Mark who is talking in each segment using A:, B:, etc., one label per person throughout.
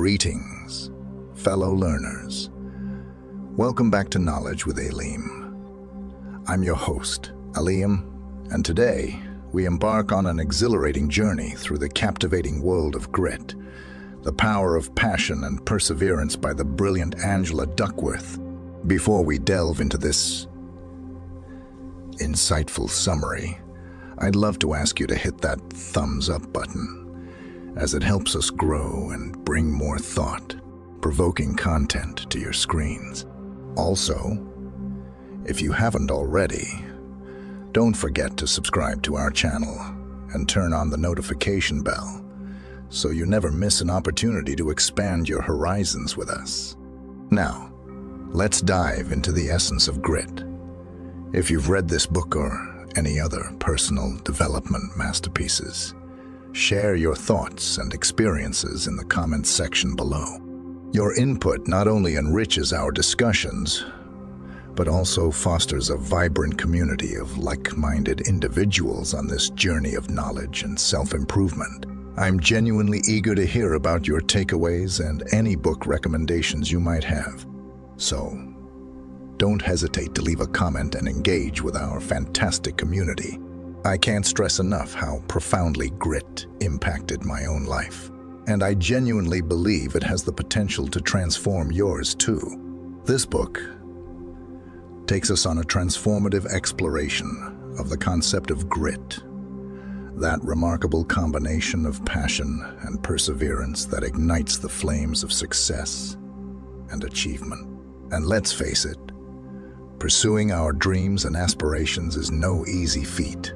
A: Greetings, fellow learners. Welcome back to Knowledge with Aleem. I'm your host, Aleem, and today we embark on an exhilarating journey through the captivating world of grit, the power of passion and perseverance by the brilliant Angela Duckworth. Before we delve into this insightful summary, I'd love to ask you to hit that thumbs up button as it helps us grow and bring more thought, provoking content to your screens. Also, if you haven't already, don't forget to subscribe to our channel and turn on the notification bell so you never miss an opportunity to expand your horizons with us. Now, let's dive into the essence of grit. If you've read this book or any other personal development masterpieces, Share your thoughts and experiences in the comments section below. Your input not only enriches our discussions, but also fosters a vibrant community of like-minded individuals on this journey of knowledge and self-improvement. I'm genuinely eager to hear about your takeaways and any book recommendations you might have. So, don't hesitate to leave a comment and engage with our fantastic community. I can't stress enough how profoundly grit impacted my own life. And I genuinely believe it has the potential to transform yours too. This book takes us on a transformative exploration of the concept of grit, that remarkable combination of passion and perseverance that ignites the flames of success and achievement. And let's face it, pursuing our dreams and aspirations is no easy feat.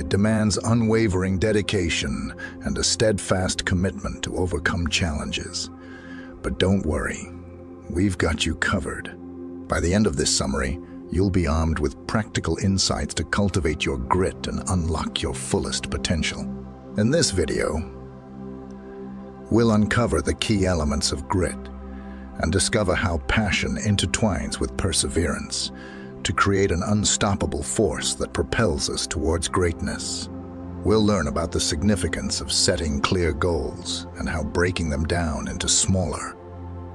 A: It demands unwavering dedication and a steadfast commitment to overcome challenges. But don't worry, we've got you covered. By the end of this summary, you'll be armed with practical insights to cultivate your grit and unlock your fullest potential. In this video, we'll uncover the key elements of grit and discover how passion intertwines with perseverance, to create an unstoppable force that propels us towards greatness. We'll learn about the significance of setting clear goals and how breaking them down into smaller,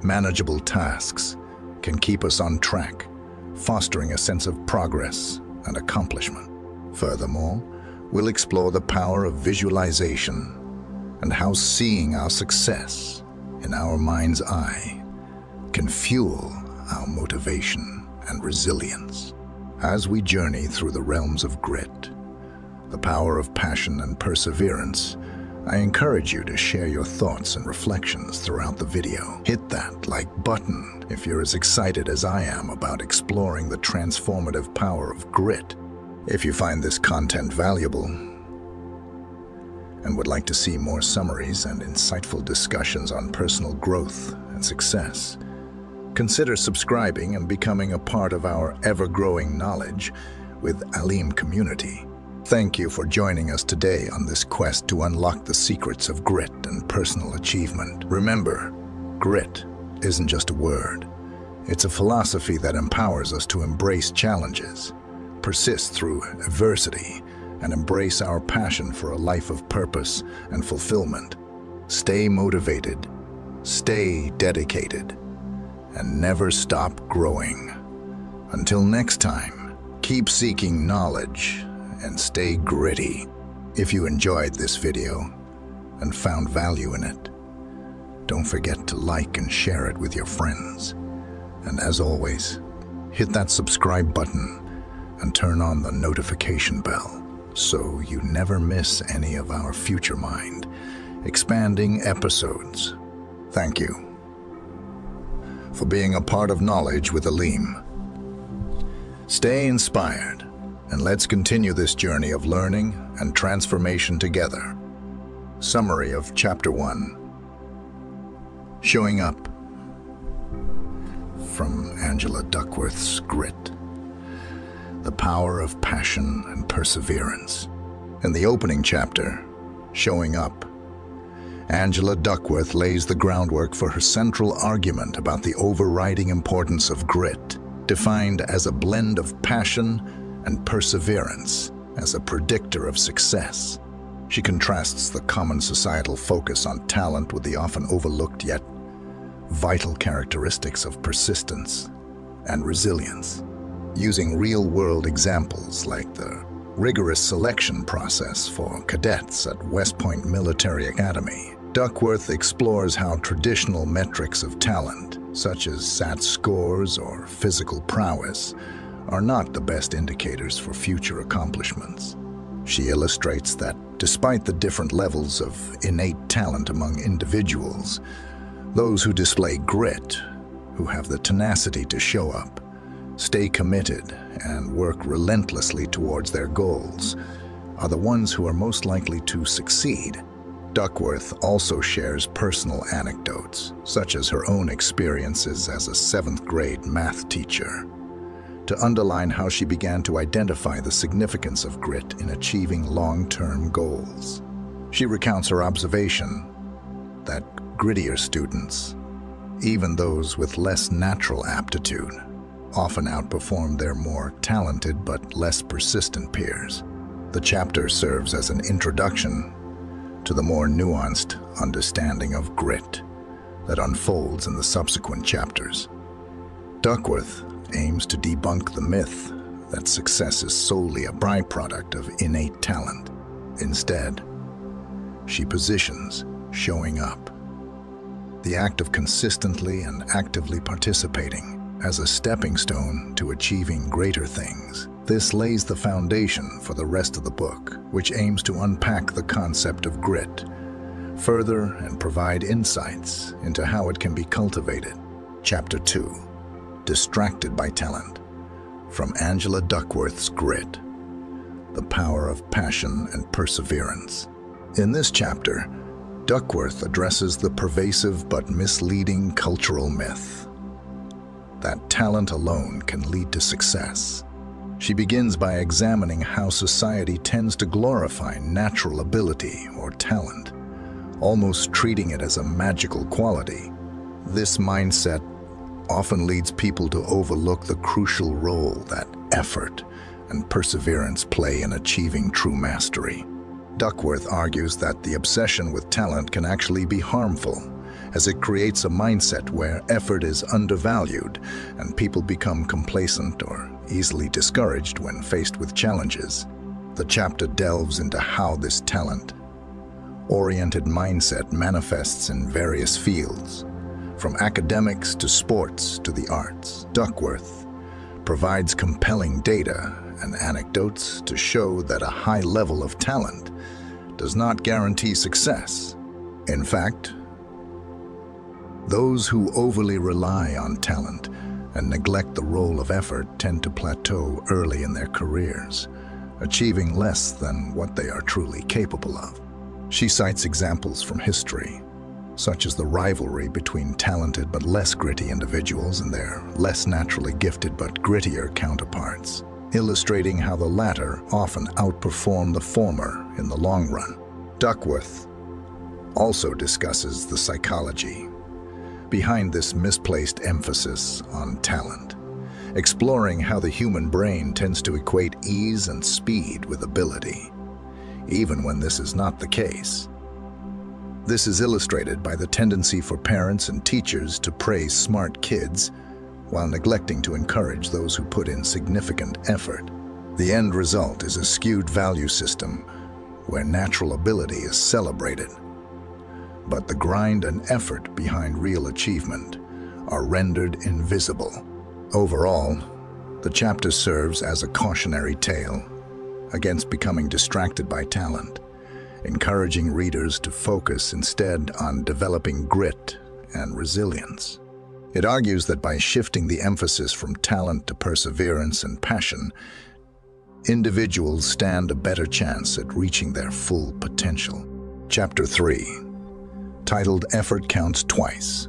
A: manageable tasks can keep us on track, fostering a sense of progress and accomplishment. Furthermore, we'll explore the power of visualization and how seeing our success in our mind's eye can fuel our motivation and resilience. As we journey through the realms of grit, the power of passion and perseverance, I encourage you to share your thoughts and reflections throughout the video. Hit that like button if you're as excited as I am about exploring the transformative power of grit. If you find this content valuable and would like to see more summaries and insightful discussions on personal growth and success, Consider subscribing and becoming a part of our ever-growing knowledge with Aleem community. Thank you for joining us today on this quest to unlock the secrets of grit and personal achievement. Remember, grit isn't just a word. It's a philosophy that empowers us to embrace challenges, persist through adversity, and embrace our passion for a life of purpose and fulfillment. Stay motivated, stay dedicated, and never stop growing. Until next time, keep seeking knowledge and stay gritty. If you enjoyed this video and found value in it, don't forget to like and share it with your friends. And as always, hit that subscribe button and turn on the notification bell so you never miss any of our Future Mind expanding episodes. Thank you for being a part of knowledge with Aleem. Stay inspired, and let's continue this journey of learning and transformation together. Summary of Chapter 1 Showing Up from Angela Duckworth's Grit The Power of Passion and Perseverance. In the opening chapter, Showing Up, Angela Duckworth lays the groundwork for her central argument about the overriding importance of grit, defined as a blend of passion and perseverance as a predictor of success. She contrasts the common societal focus on talent with the often overlooked yet vital characteristics of persistence and resilience. Using real-world examples like the rigorous selection process for cadets at West Point Military Academy, Duckworth explores how traditional metrics of talent, such as SAT scores or physical prowess, are not the best indicators for future accomplishments. She illustrates that despite the different levels of innate talent among individuals, those who display grit, who have the tenacity to show up, stay committed, and work relentlessly towards their goals, are the ones who are most likely to succeed. Duckworth also shares personal anecdotes, such as her own experiences as a seventh grade math teacher to underline how she began to identify the significance of grit in achieving long-term goals. She recounts her observation that grittier students, even those with less natural aptitude, often outperform their more talented but less persistent peers. The chapter serves as an introduction to the more nuanced understanding of grit that unfolds in the subsequent chapters. Duckworth aims to debunk the myth that success is solely a byproduct of innate talent. Instead, she positions showing up, the act of consistently and actively participating as a stepping stone to achieving greater things. This lays the foundation for the rest of the book, which aims to unpack the concept of grit further and provide insights into how it can be cultivated. Chapter 2 Distracted by Talent from Angela Duckworth's Grit The Power of Passion and Perseverance. In this chapter, Duckworth addresses the pervasive but misleading cultural myth that talent alone can lead to success. She begins by examining how society tends to glorify natural ability or talent, almost treating it as a magical quality. This mindset often leads people to overlook the crucial role that effort and perseverance play in achieving true mastery. Duckworth argues that the obsession with talent can actually be harmful, as it creates a mindset where effort is undervalued and people become complacent or easily discouraged when faced with challenges. The chapter delves into how this talent-oriented mindset manifests in various fields, from academics to sports to the arts, Duckworth provides compelling data and anecdotes to show that a high level of talent does not guarantee success. In fact, those who overly rely on talent and neglect the role of effort tend to plateau early in their careers, achieving less than what they are truly capable of. She cites examples from history such as the rivalry between talented but less gritty individuals and their less naturally gifted but grittier counterparts, illustrating how the latter often outperform the former in the long run. Duckworth also discusses the psychology behind this misplaced emphasis on talent, exploring how the human brain tends to equate ease and speed with ability, even when this is not the case. This is illustrated by the tendency for parents and teachers to praise smart kids while neglecting to encourage those who put in significant effort. The end result is a skewed value system where natural ability is celebrated, but the grind and effort behind real achievement are rendered invisible. Overall, the chapter serves as a cautionary tale against becoming distracted by talent encouraging readers to focus instead on developing grit and resilience. It argues that by shifting the emphasis from talent to perseverance and passion, individuals stand a better chance at reaching their full potential. Chapter 3, titled Effort Counts Twice.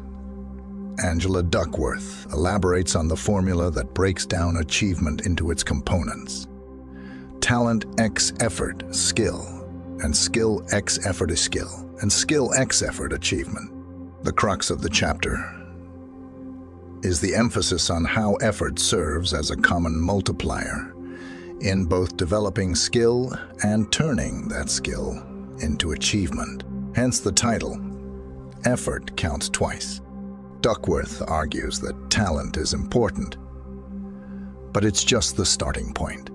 A: Angela Duckworth elaborates on the formula that breaks down achievement into its components. Talent X effort, skill, and skill X effort is skill, and skill X effort achievement. The crux of the chapter is the emphasis on how effort serves as a common multiplier in both developing skill and turning that skill into achievement. Hence the title, Effort Counts Twice. Duckworth argues that talent is important, but it's just the starting point.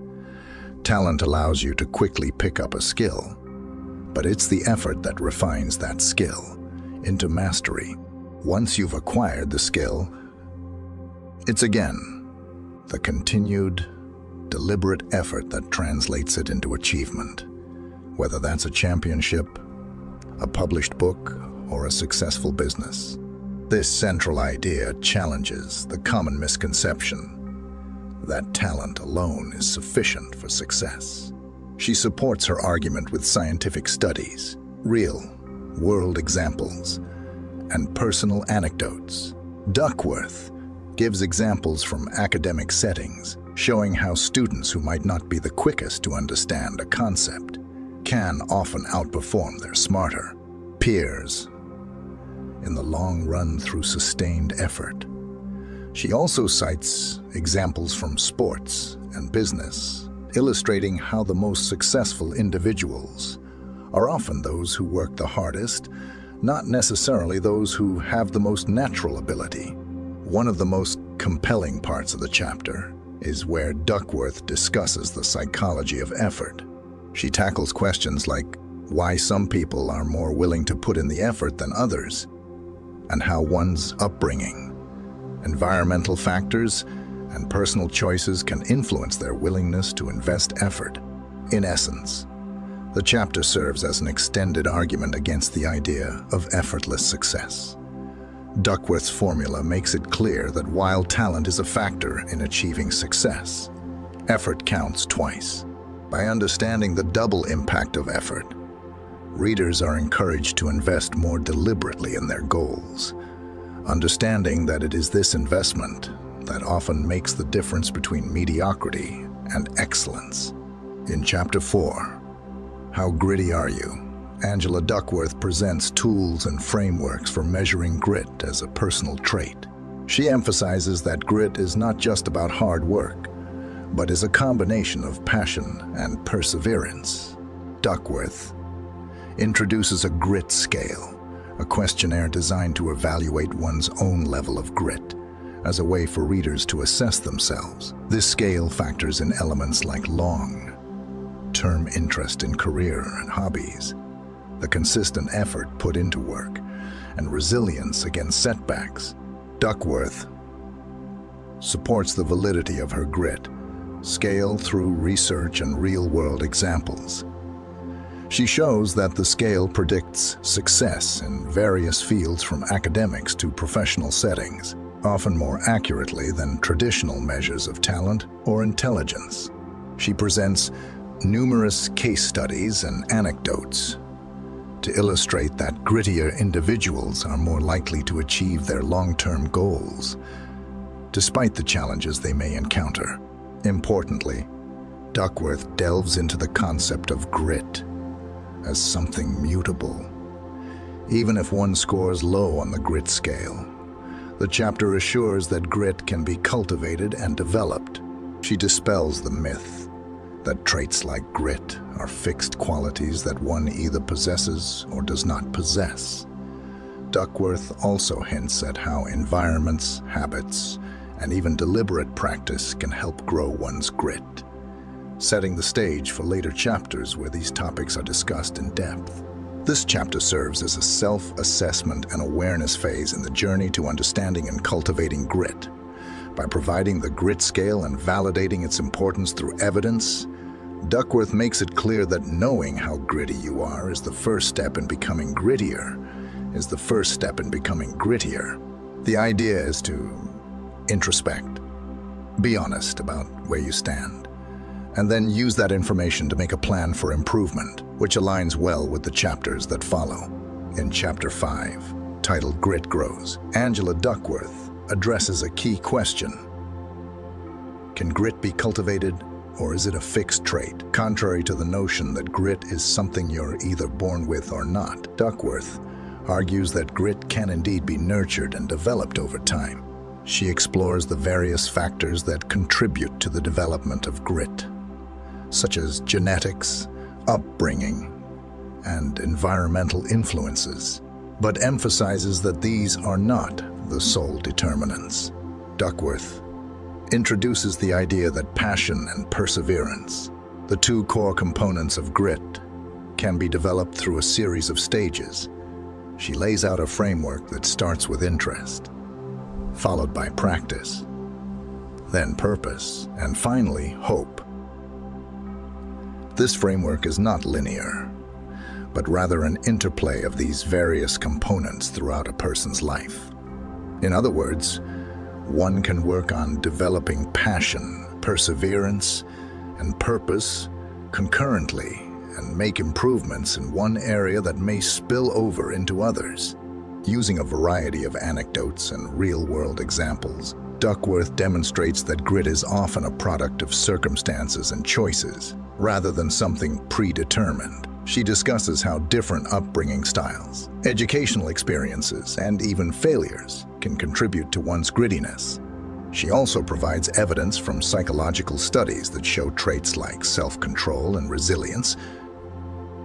A: Talent allows you to quickly pick up a skill, but it's the effort that refines that skill into mastery. Once you've acquired the skill, it's again the continued, deliberate effort that translates it into achievement, whether that's a championship, a published book, or a successful business. This central idea challenges the common misconception that talent alone is sufficient for success. She supports her argument with scientific studies, real, world examples, and personal anecdotes. Duckworth gives examples from academic settings, showing how students who might not be the quickest to understand a concept can often outperform their smarter peers in the long run through sustained effort. She also cites examples from sports and business, illustrating how the most successful individuals are often those who work the hardest, not necessarily those who have the most natural ability. One of the most compelling parts of the chapter is where Duckworth discusses the psychology of effort. She tackles questions like why some people are more willing to put in the effort than others, and how one's upbringing, environmental factors, and personal choices can influence their willingness to invest effort. In essence, the chapter serves as an extended argument against the idea of effortless success. Duckworth's formula makes it clear that while talent is a factor in achieving success, effort counts twice. By understanding the double impact of effort, readers are encouraged to invest more deliberately in their goals, understanding that it is this investment that often makes the difference between mediocrity and excellence. In Chapter 4, How Gritty Are You? Angela Duckworth presents tools and frameworks for measuring grit as a personal trait. She emphasizes that grit is not just about hard work, but is a combination of passion and perseverance. Duckworth introduces a grit scale, a questionnaire designed to evaluate one's own level of grit as a way for readers to assess themselves. This scale factors in elements like long-term interest in career and hobbies, the consistent effort put into work, and resilience against setbacks. Duckworth supports the validity of her grit, scale through research and real-world examples. She shows that the scale predicts success in various fields from academics to professional settings, often more accurately than traditional measures of talent or intelligence. She presents numerous case studies and anecdotes to illustrate that grittier individuals are more likely to achieve their long-term goals, despite the challenges they may encounter. Importantly, Duckworth delves into the concept of grit as something mutable. Even if one scores low on the grit scale, the chapter assures that grit can be cultivated and developed. She dispels the myth that traits like grit are fixed qualities that one either possesses or does not possess. Duckworth also hints at how environments, habits, and even deliberate practice can help grow one's grit setting the stage for later chapters where these topics are discussed in depth. This chapter serves as a self-assessment and awareness phase in the journey to understanding and cultivating grit. By providing the grit scale and validating its importance through evidence, Duckworth makes it clear that knowing how gritty you are is the first step in becoming grittier, is the first step in becoming grittier. The idea is to introspect, be honest about where you stand, and then use that information to make a plan for improvement, which aligns well with the chapters that follow. In Chapter 5, titled Grit Grows, Angela Duckworth addresses a key question. Can grit be cultivated, or is it a fixed trait? Contrary to the notion that grit is something you're either born with or not, Duckworth argues that grit can indeed be nurtured and developed over time. She explores the various factors that contribute to the development of grit such as genetics, upbringing, and environmental influences, but emphasizes that these are not the sole determinants. Duckworth introduces the idea that passion and perseverance, the two core components of grit, can be developed through a series of stages. She lays out a framework that starts with interest, followed by practice, then purpose, and finally hope. This framework is not linear, but rather an interplay of these various components throughout a person's life. In other words, one can work on developing passion, perseverance, and purpose concurrently and make improvements in one area that may spill over into others. Using a variety of anecdotes and real-world examples, Duckworth demonstrates that grit is often a product of circumstances and choices, rather than something predetermined. She discusses how different upbringing styles, educational experiences, and even failures can contribute to one's grittiness. She also provides evidence from psychological studies that show traits like self-control and resilience,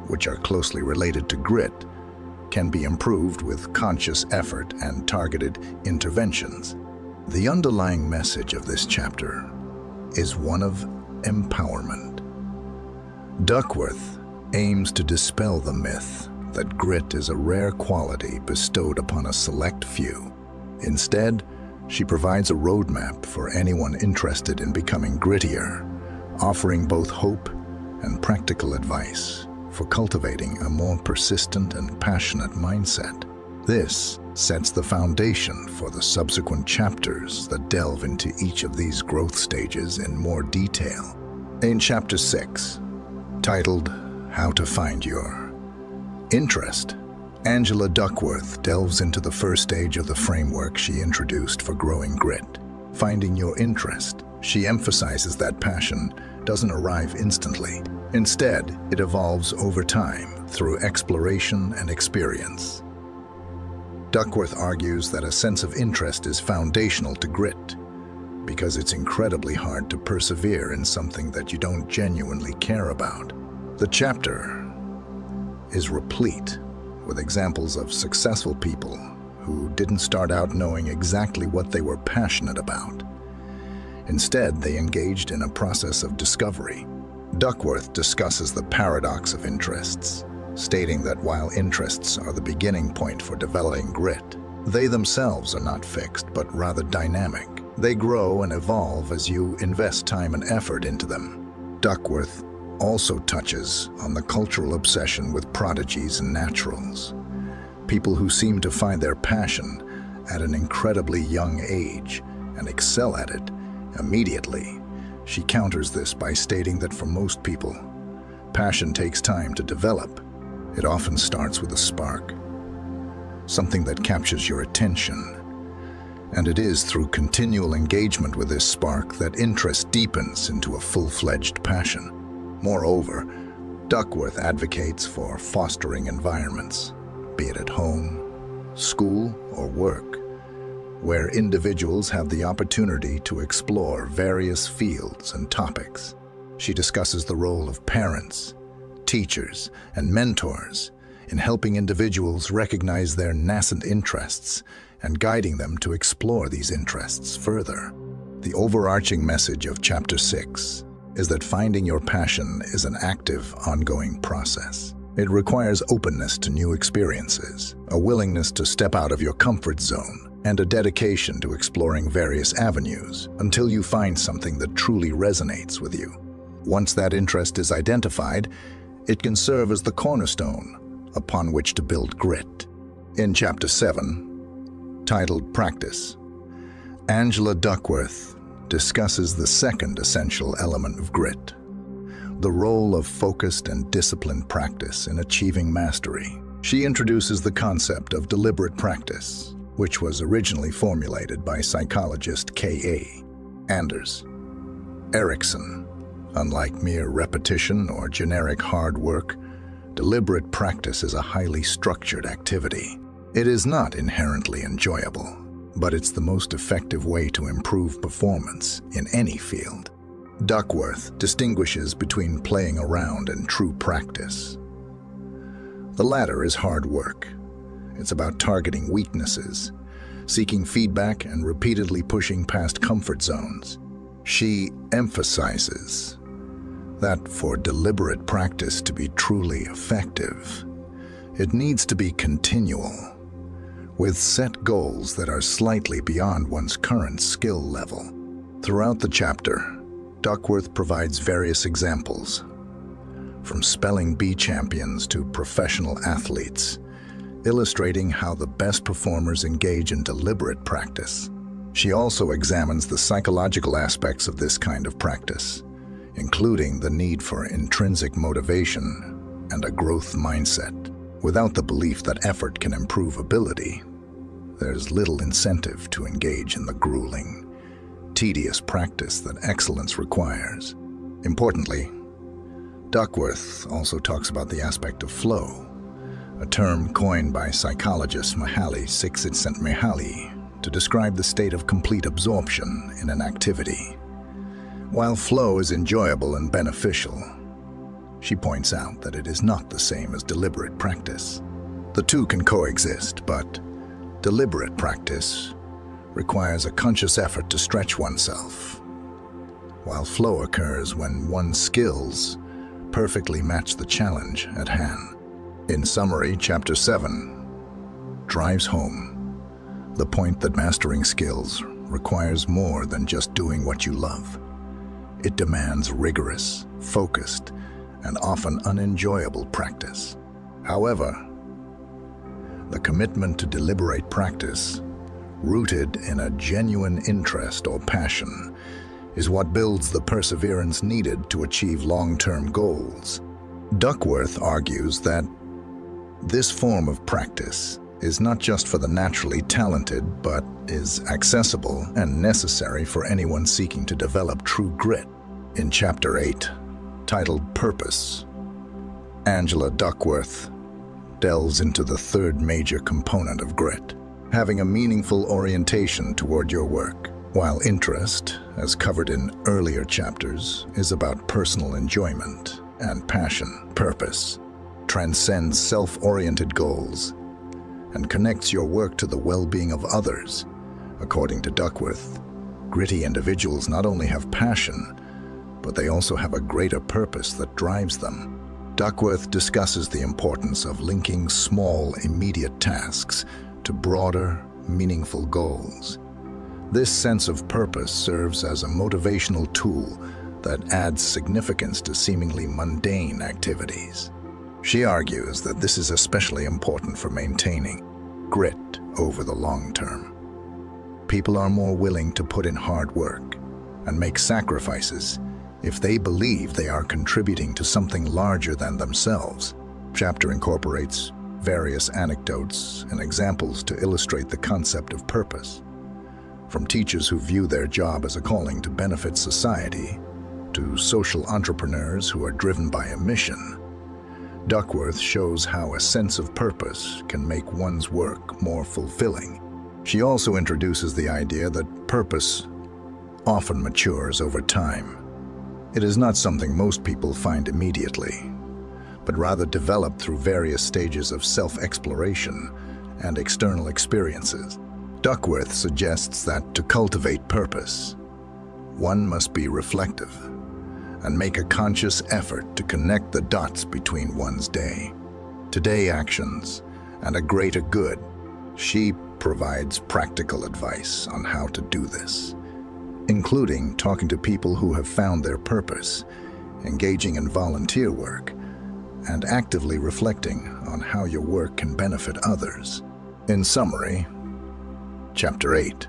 A: which are closely related to grit, can be improved with conscious effort and targeted interventions. The underlying message of this chapter is one of empowerment. Duckworth aims to dispel the myth that grit is a rare quality bestowed upon a select few. Instead, she provides a roadmap for anyone interested in becoming grittier, offering both hope and practical advice for cultivating a more persistent and passionate mindset. This sets the foundation for the subsequent chapters that delve into each of these growth stages in more detail. In Chapter 6, titled how to find your interest. Angela Duckworth delves into the first stage of the framework she introduced for growing grit, finding your interest. She emphasizes that passion doesn't arrive instantly. Instead, it evolves over time through exploration and experience. Duckworth argues that a sense of interest is foundational to grit because it's incredibly hard to persevere in something that you don't genuinely care about. The chapter is replete with examples of successful people who didn't start out knowing exactly what they were passionate about. Instead, they engaged in a process of discovery. Duckworth discusses the paradox of interests, stating that while interests are the beginning point for developing grit, they themselves are not fixed, but rather dynamic. They grow and evolve as you invest time and effort into them. Duckworth also touches on the cultural obsession with prodigies and naturals, people who seem to find their passion at an incredibly young age and excel at it immediately. She counters this by stating that for most people, passion takes time to develop. It often starts with a spark, something that captures your attention. And it is through continual engagement with this spark that interest deepens into a full-fledged passion. Moreover, Duckworth advocates for fostering environments, be it at home, school, or work, where individuals have the opportunity to explore various fields and topics. She discusses the role of parents, teachers, and mentors in helping individuals recognize their nascent interests and guiding them to explore these interests further. The overarching message of Chapter 6 is that finding your passion is an active, ongoing process. It requires openness to new experiences, a willingness to step out of your comfort zone, and a dedication to exploring various avenues until you find something that truly resonates with you. Once that interest is identified, it can serve as the cornerstone upon which to build grit. In Chapter 7, titled Practice, Angela Duckworth discusses the second essential element of grit, the role of focused and disciplined practice in achieving mastery. She introduces the concept of deliberate practice, which was originally formulated by psychologist K.A. Anders Ericsson. Unlike mere repetition or generic hard work, deliberate practice is a highly structured activity. It is not inherently enjoyable, but it's the most effective way to improve performance in any field. Duckworth distinguishes between playing around and true practice. The latter is hard work. It's about targeting weaknesses, seeking feedback, and repeatedly pushing past comfort zones. She emphasizes that for deliberate practice to be truly effective, it needs to be continual, with set goals that are slightly beyond one's current skill level. Throughout the chapter, Duckworth provides various examples, from spelling bee champions to professional athletes, illustrating how the best performers engage in deliberate practice. She also examines the psychological aspects of this kind of practice, including the need for intrinsic motivation and a growth mindset. Without the belief that effort can improve ability, there's little incentive to engage in the grueling, tedious practice that excellence requires. Importantly, Duckworth also talks about the aspect of flow, a term coined by psychologist Mihaly Csikszentmihalyi to describe the state of complete absorption in an activity. While flow is enjoyable and beneficial, she points out that it is not the same as deliberate practice. The two can coexist, but deliberate practice requires a conscious effort to stretch oneself, while flow occurs when one's skills perfectly match the challenge at hand. In summary, Chapter 7 drives home the point that mastering skills requires more than just doing what you love. It demands rigorous, focused, and often unenjoyable practice. However, the commitment to deliberate practice rooted in a genuine interest or passion, is what builds the perseverance needed to achieve long-term goals. Duckworth argues that this form of practice is not just for the naturally talented, but is accessible and necessary for anyone seeking to develop true grit. In Chapter 8, titled Purpose, Angela Duckworth delves into the third major component of grit, having a meaningful orientation toward your work, while interest, as covered in earlier chapters, is about personal enjoyment and passion, purpose, transcends self-oriented goals, and connects your work to the well-being of others. According to Duckworth, gritty individuals not only have passion, but they also have a greater purpose that drives them. Duckworth discusses the importance of linking small, immediate tasks to broader, meaningful goals. This sense of purpose serves as a motivational tool that adds significance to seemingly mundane activities. She argues that this is especially important for maintaining grit over the long term. People are more willing to put in hard work and make sacrifices if they believe they are contributing to something larger than themselves. Chapter incorporates various anecdotes and examples to illustrate the concept of purpose. From teachers who view their job as a calling to benefit society, to social entrepreneurs who are driven by a mission, Duckworth shows how a sense of purpose can make one's work more fulfilling. She also introduces the idea that purpose often matures over time. It is not something most people find immediately, but rather developed through various stages of self-exploration and external experiences. Duckworth suggests that to cultivate purpose, one must be reflective and make a conscious effort to connect the dots between one's day, today actions, and a greater good. She provides practical advice on how to do this, including talking to people who have found their purpose, engaging in volunteer work, and actively reflecting on how your work can benefit others. In summary, Chapter 8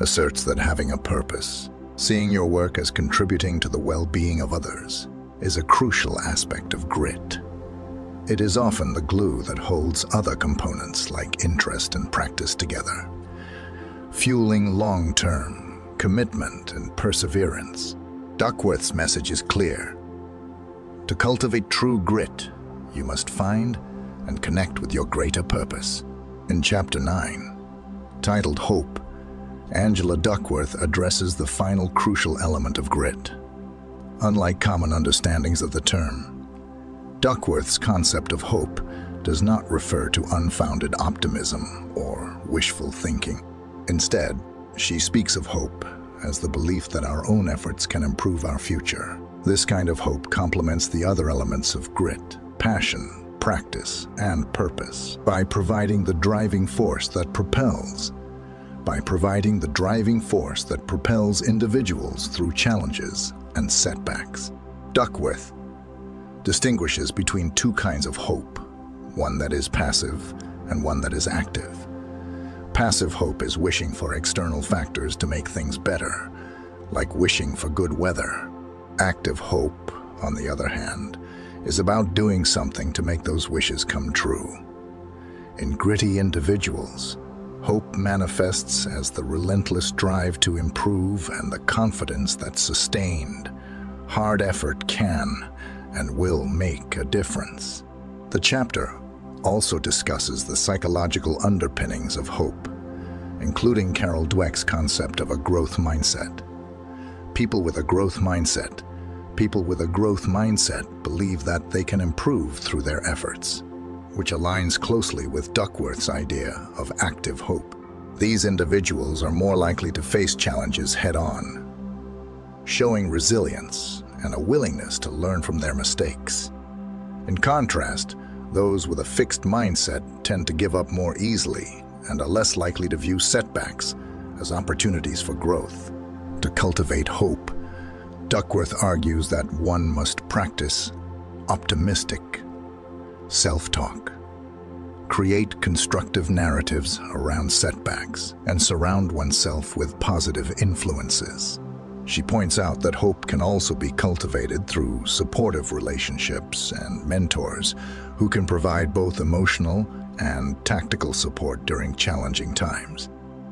A: asserts that having a purpose, seeing your work as contributing to the well-being of others, is a crucial aspect of grit. It is often the glue that holds other components like interest and practice together, fueling long-term commitment and perseverance. Duckworth's message is clear. To cultivate true grit, you must find and connect with your greater purpose. In Chapter 9, titled Hope, Angela Duckworth addresses the final crucial element of grit. Unlike common understandings of the term, Duckworth's concept of hope does not refer to unfounded optimism or wishful thinking. Instead, she speaks of hope as the belief that our own efforts can improve our future. This kind of hope complements the other elements of grit, passion, practice, and purpose by providing the driving force that propels by providing the driving force that propels individuals through challenges and setbacks. Duckworth distinguishes between two kinds of hope, one that is passive and one that is active. Passive hope is wishing for external factors to make things better, like wishing for good weather. Active hope, on the other hand, is about doing something to make those wishes come true. In gritty individuals, hope manifests as the relentless drive to improve and the confidence that sustained, hard effort can and will make a difference. The chapter also discusses the psychological underpinnings of hope, including Carol Dweck's concept of a growth mindset. People with a growth mindset People with a growth mindset believe that they can improve through their efforts, which aligns closely with Duckworth's idea of active hope. These individuals are more likely to face challenges head-on, showing resilience and a willingness to learn from their mistakes. In contrast, those with a fixed mindset tend to give up more easily and are less likely to view setbacks as opportunities for growth. To cultivate hope, Duckworth argues that one must practice optimistic self-talk, create constructive narratives around setbacks, and surround oneself with positive influences. She points out that hope can also be cultivated through supportive relationships and mentors who can provide both emotional and tactical support during challenging times.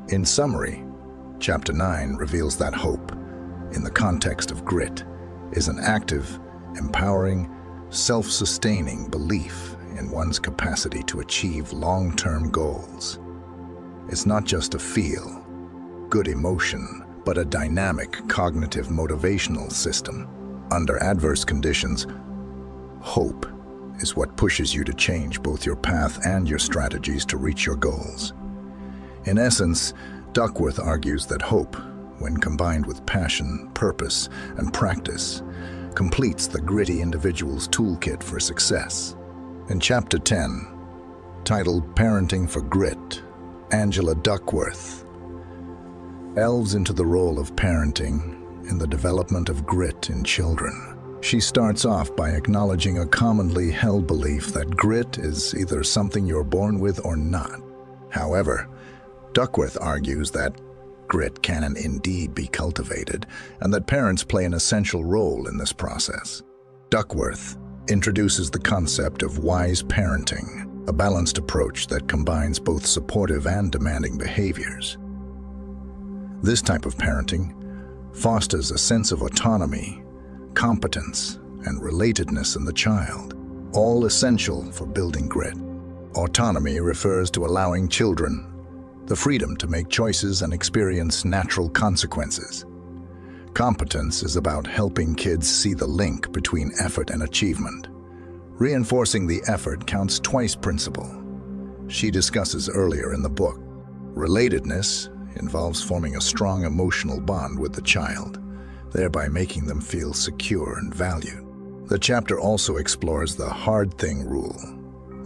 A: In summary, Chapter 9 reveals that hope, in the context of grit, is an active, empowering, self-sustaining belief in one's capacity to achieve long-term goals. It's not just a feel, good emotion, but a dynamic cognitive motivational system. Under adverse conditions, hope is what pushes you to change both your path and your strategies to reach your goals. In essence, Duckworth argues that hope when combined with passion, purpose, and practice, completes the gritty individual's toolkit for success. In Chapter 10, titled Parenting for Grit, Angela Duckworth delves into the role of parenting in the development of grit in children. She starts off by acknowledging a commonly held belief that grit is either something you're born with or not. However, Duckworth argues that grit can indeed be cultivated, and that parents play an essential role in this process. Duckworth introduces the concept of wise parenting, a balanced approach that combines both supportive and demanding behaviors. This type of parenting fosters a sense of autonomy, competence, and relatedness in the child, all essential for building grit. Autonomy refers to allowing children the freedom to make choices and experience natural consequences. Competence is about helping kids see the link between effort and achievement. Reinforcing the effort counts twice principle. She discusses earlier in the book. Relatedness involves forming a strong emotional bond with the child, thereby making them feel secure and valued. The chapter also explores the hard thing rule,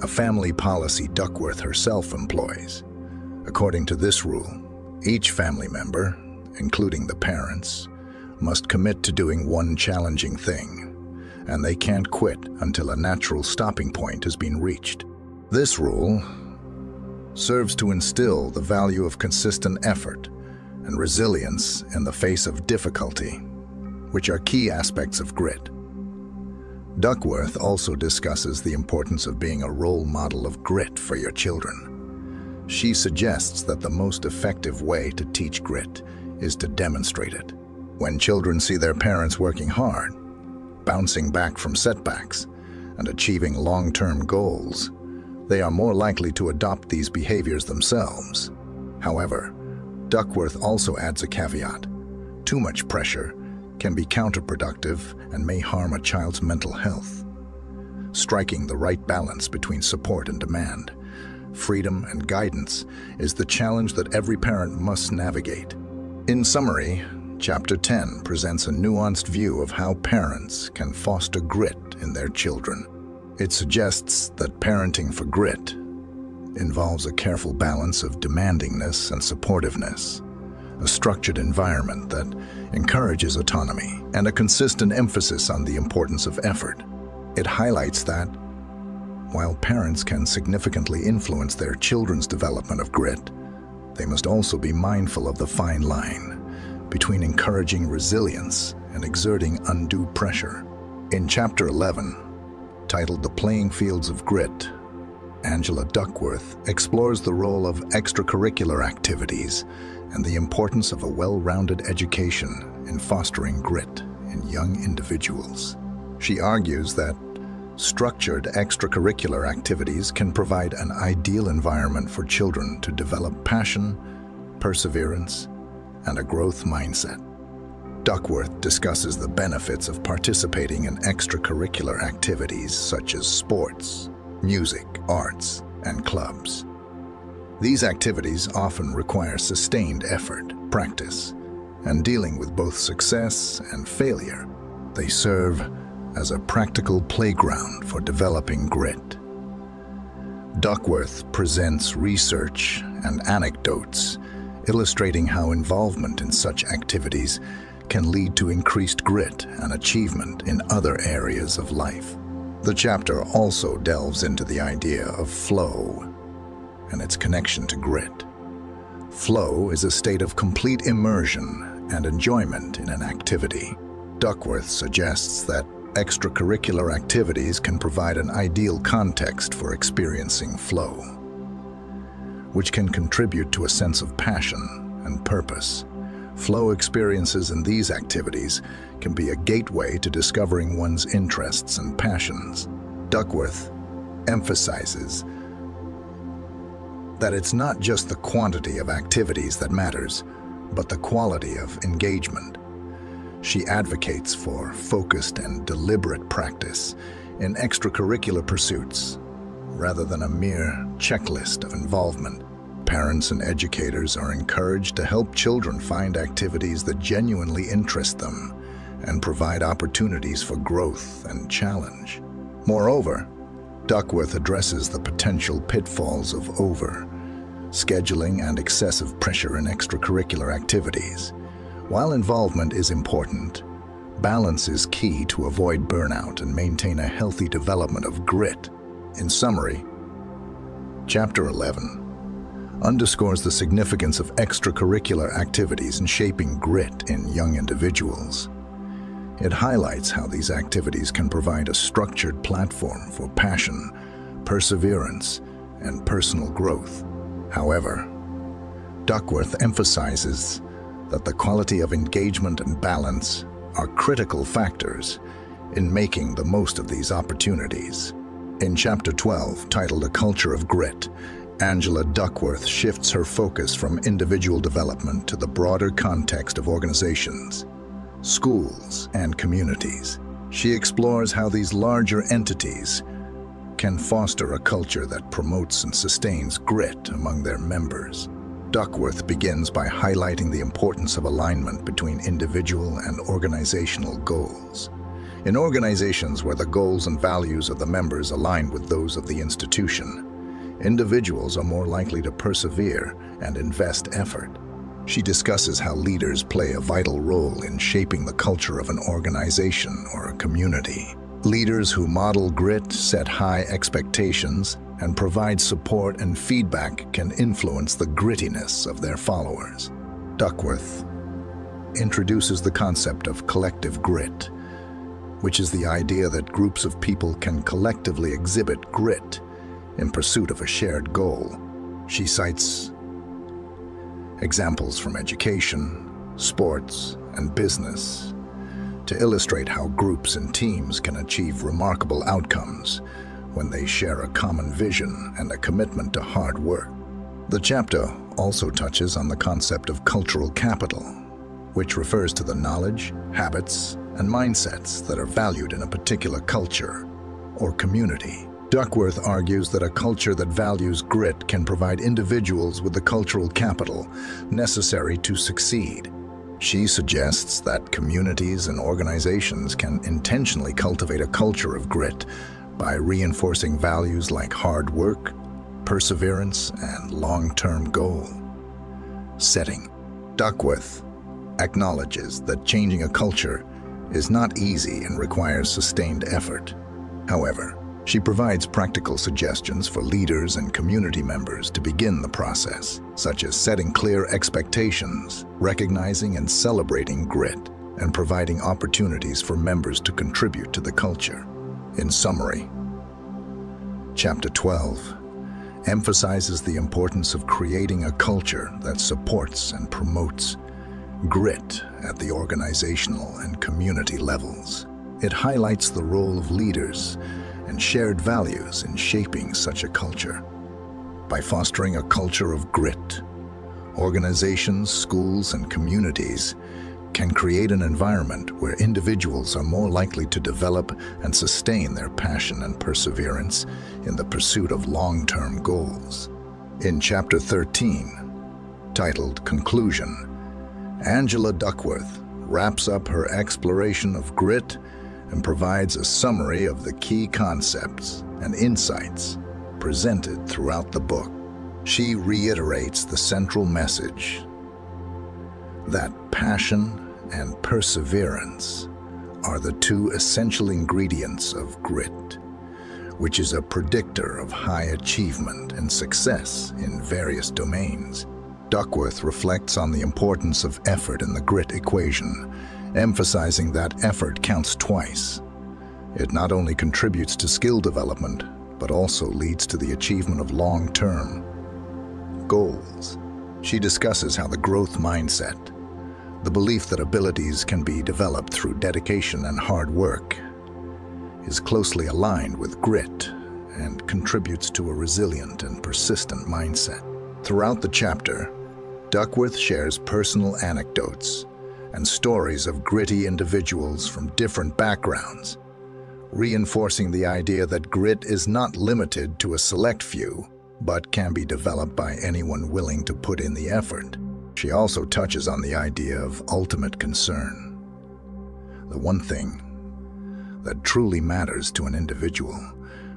A: a family policy Duckworth herself employs. According to this rule, each family member, including the parents, must commit to doing one challenging thing, and they can't quit until a natural stopping point has been reached. This rule serves to instill the value of consistent effort and resilience in the face of difficulty, which are key aspects of grit. Duckworth also discusses the importance of being a role model of grit for your children. She suggests that the most effective way to teach grit is to demonstrate it. When children see their parents working hard, bouncing back from setbacks, and achieving long-term goals, they are more likely to adopt these behaviors themselves. However, Duckworth also adds a caveat. Too much pressure can be counterproductive and may harm a child's mental health. striking the right balance between support and demand. Freedom and guidance is the challenge that every parent must navigate. In summary, Chapter 10 presents a nuanced view of how parents can foster grit in their children. It suggests that parenting for grit involves a careful balance of demandingness and supportiveness, a structured environment that encourages autonomy, and a consistent emphasis on the importance of effort. It highlights that, while parents can significantly influence their children's development of grit, they must also be mindful of the fine line between encouraging resilience and exerting undue pressure. In Chapter 11, titled The Playing Fields of Grit, Angela Duckworth explores the role of extracurricular activities and the importance of a well-rounded education in fostering grit in young individuals. She argues that structured extracurricular activities can provide an ideal environment for children to develop passion, perseverance, and a growth mindset. Duckworth discusses the benefits of participating in extracurricular activities such as sports, music, arts, and clubs. These activities often require sustained effort, practice, and dealing with both success and failure. They serve as a practical playground for developing grit. Duckworth presents research and anecdotes illustrating how involvement in such activities can lead to increased grit and achievement in other areas of life. The chapter also delves into the idea of flow and its connection to grit. Flow is a state of complete immersion and enjoyment in an activity. Duckworth suggests that extracurricular activities can provide an ideal context for experiencing flow which can contribute to a sense of passion and purpose. Flow experiences in these activities can be a gateway to discovering one's interests and passions. Duckworth emphasizes that it's not just the quantity of activities that matters, but the quality of engagement. She advocates for focused and deliberate practice in extracurricular pursuits rather than a mere checklist of involvement. Parents and educators are encouraged to help children find activities that genuinely interest them and provide opportunities for growth and challenge. Moreover, Duckworth addresses the potential pitfalls of over, scheduling and excessive pressure in extracurricular activities. While involvement is important, balance is key to avoid burnout and maintain a healthy development of grit in summary, Chapter 11 underscores the significance of extracurricular activities in shaping grit in young individuals. It highlights how these activities can provide a structured platform for passion, perseverance, and personal growth. However, Duckworth emphasizes that the quality of engagement and balance are critical factors in making the most of these opportunities. In Chapter 12, titled A Culture of Grit, Angela Duckworth shifts her focus from individual development to the broader context of organizations, schools, and communities. She explores how these larger entities can foster a culture that promotes and sustains grit among their members. Duckworth begins by highlighting the importance of alignment between individual and organizational goals. In organizations where the goals and values of the members align with those of the institution, individuals are more likely to persevere and invest effort. She discusses how leaders play a vital role in shaping the culture of an organization or a community. Leaders who model grit, set high expectations, and provide support and feedback can influence the grittiness of their followers. Duckworth introduces the concept of collective grit, which is the idea that groups of people can collectively exhibit grit in pursuit of a shared goal. She cites examples from education, sports, and business to illustrate how groups and teams can achieve remarkable outcomes when they share a common vision and a commitment to hard work. The chapter also touches on the concept of cultural capital, which refers to the knowledge, habits, and mindsets that are valued in a particular culture or community. Duckworth argues that a culture that values grit can provide individuals with the cultural capital necessary to succeed. She suggests that communities and organizations can intentionally cultivate a culture of grit by reinforcing values like hard work, perseverance, and long-term goal. Setting. Duckworth acknowledges that changing a culture is not easy and requires sustained effort. However, she provides practical suggestions for leaders and community members to begin the process, such as setting clear expectations, recognizing and celebrating grit, and providing opportunities for members to contribute to the culture. In summary, Chapter 12 emphasizes the importance of creating a culture that supports and promotes grit at the organizational and community levels. It highlights the role of leaders and shared values in shaping such a culture. By fostering a culture of grit, organizations, schools, and communities can create an environment where individuals are more likely to develop and sustain their passion and perseverance in the pursuit of long-term goals. In Chapter 13, titled Conclusion, Angela Duckworth wraps up her exploration of grit and provides a summary of the key concepts and insights presented throughout the book. She reiterates the central message that passion and perseverance are the two essential ingredients of grit, which is a predictor of high achievement and success in various domains. Duckworth reflects on the importance of effort in the grit equation emphasizing that effort counts twice. It not only contributes to skill development, but also leads to the achievement of long-term goals. She discusses how the growth mindset, the belief that abilities can be developed through dedication and hard work, is closely aligned with grit and contributes to a resilient and persistent mindset. Throughout the chapter, Duckworth shares personal anecdotes and stories of gritty individuals from different backgrounds, reinforcing the idea that grit is not limited to a select few, but can be developed by anyone willing to put in the effort. She also touches on the idea of ultimate concern. The one thing that truly matters to an individual,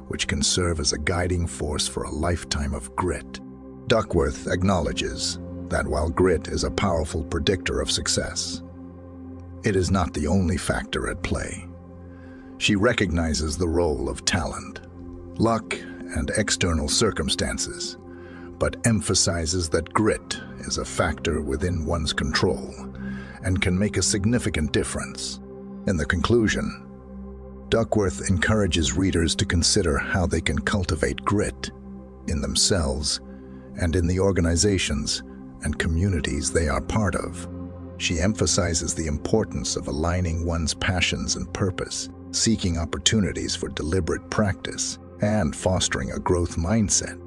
A: which can serve as a guiding force for a lifetime of grit. Duckworth acknowledges that while grit is a powerful predictor of success, it is not the only factor at play. She recognizes the role of talent, luck, and external circumstances, but emphasizes that grit is a factor within one's control and can make a significant difference. In the conclusion, Duckworth encourages readers to consider how they can cultivate grit in themselves and in the organizations and communities they are part of. She emphasizes the importance of aligning one's passions and purpose, seeking opportunities for deliberate practice, and fostering a growth mindset.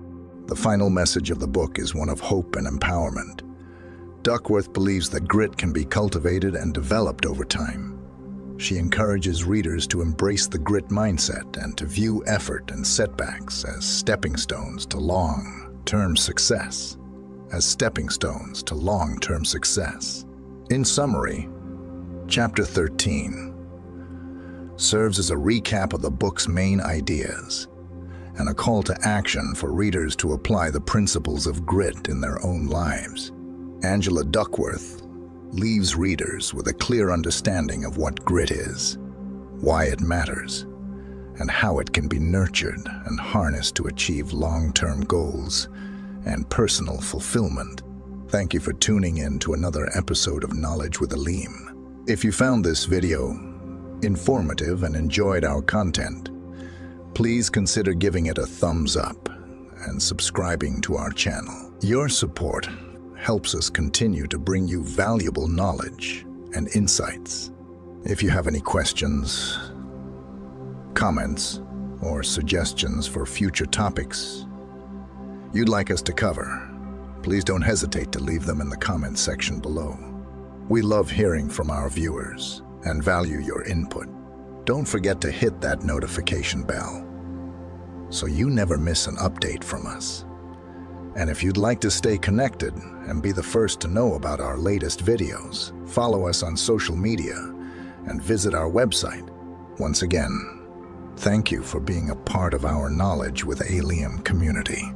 A: The final message of the book is one of hope and empowerment. Duckworth believes that grit can be cultivated and developed over time. She encourages readers to embrace the grit mindset and to view effort and setbacks as stepping stones to long-term success. As stepping stones to long-term success. In summary, Chapter 13 serves as a recap of the book's main ideas and a call to action for readers to apply the principles of grit in their own lives. Angela Duckworth leaves readers with a clear understanding of what grit is, why it matters, and how it can be nurtured and harnessed to achieve long-term goals and personal fulfillment. Thank you for tuning in to another episode of Knowledge with Aleem. If you found this video informative and enjoyed our content, please consider giving it a thumbs up and subscribing to our channel. Your support helps us continue to bring you valuable knowledge and insights. If you have any questions, comments, or suggestions for future topics you'd like us to cover, please don't hesitate to leave them in the comments section below. We love hearing from our viewers and value your input. Don't forget to hit that notification bell so you never miss an update from us. And if you'd like to stay connected and be the first to know about our latest videos, follow us on social media and visit our website. Once again, thank you for being a part of our Knowledge with Aleem community.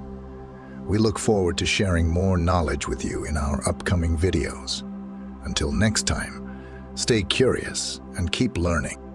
A: We look forward to sharing more knowledge with you in our upcoming videos. Until next time, stay curious and keep learning.